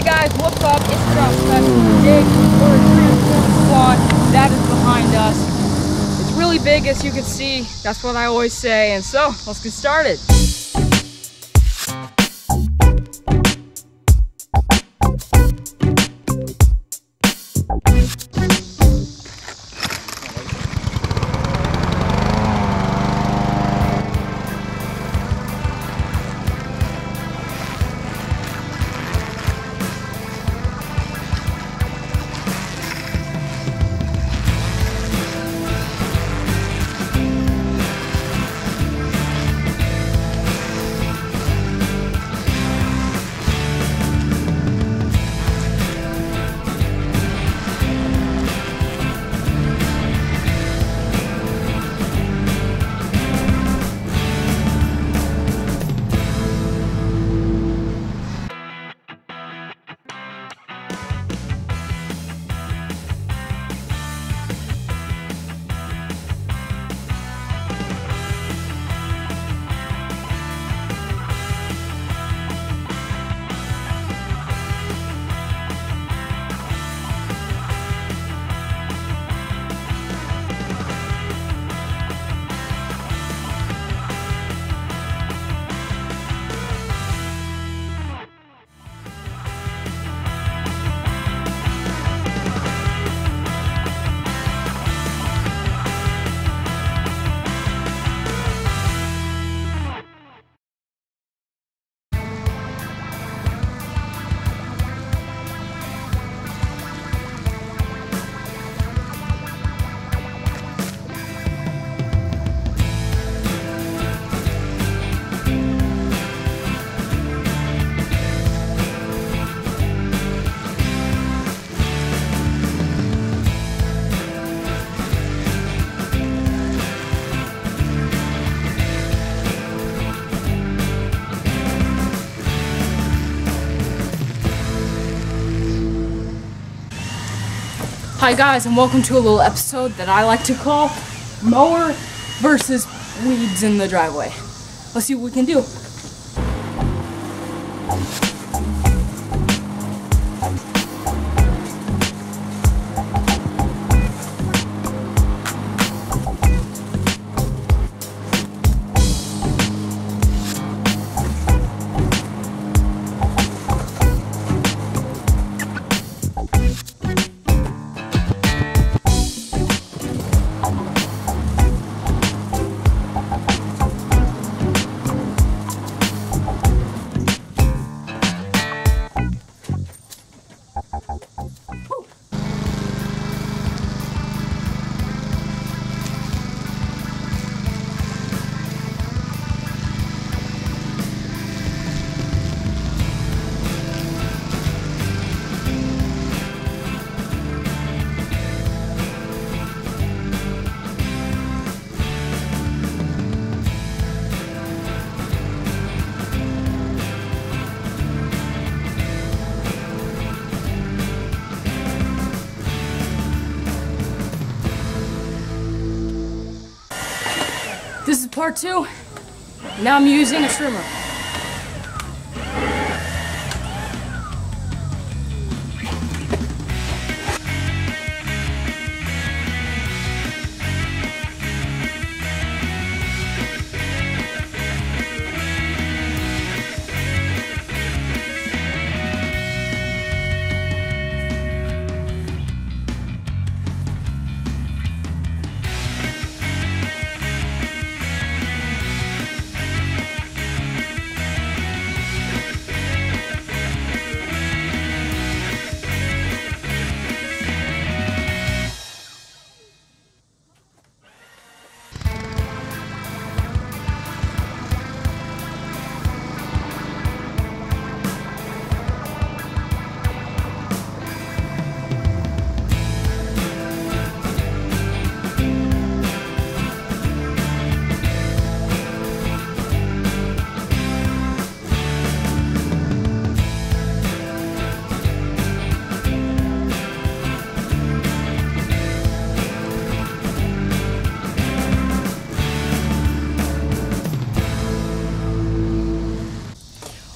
Hey guys, what's up? It's Drop. Today we're Transform Squad that is behind us. It's really big as you can see. That's what I always say. And so, let's get started. Hi guys, and welcome to a little episode that I like to call Mower versus Weeds in the Driveway. Let's see what we can do. Part two. Now I'm using a trimmer.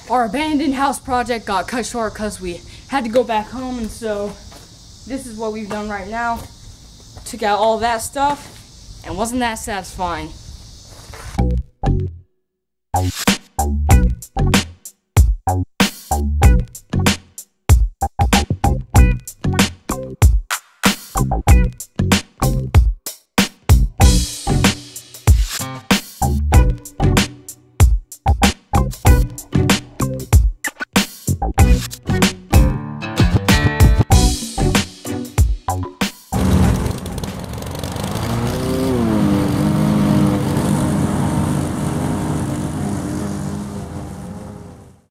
Our abandoned house project got cut short because we had to go back home, and so this is what we've done right now. Took out all that stuff, and wasn't that satisfying.